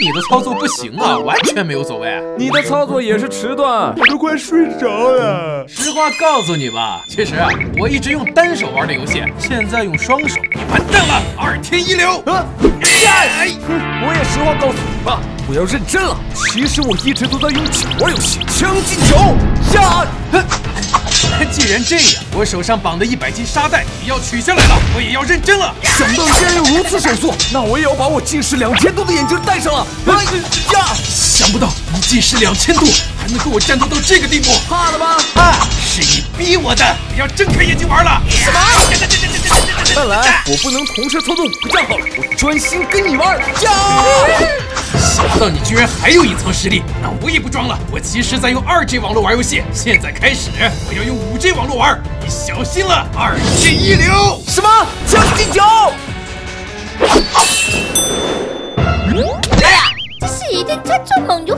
你的操作不行啊，完全没有走位。你的操作也是迟钝，我都快睡着了。实话告诉你吧，其实啊，我一直用单手玩的游戏，现在用双手，你完蛋了，二天一流。啊！哎，我也实话告诉你吧，我要认真了。其实我一直都在用脚玩游戏，将进酒。呀！既然这样，我手上绑的一百斤沙袋也要取下来了，我也要认真了。想不到你竟然有如此手速，那我也要把我近视两千度的眼镜戴上了。哎呀！想不到你近视两千度还能跟我战斗到这个地步，怕了吧？怕，是你逼我的。不要睁开眼睛玩了。什么？看来我不能同时操纵五个账号了，我专心跟你玩。呀！想不到你居然还有隐藏实力，那我也不装了。我其实在用二 G 网络玩游戏，现在开始我要用五 G 网络玩，你小心了。二 G 一流。什么？将进酒？哎呀，这是一对太重猛的虎，也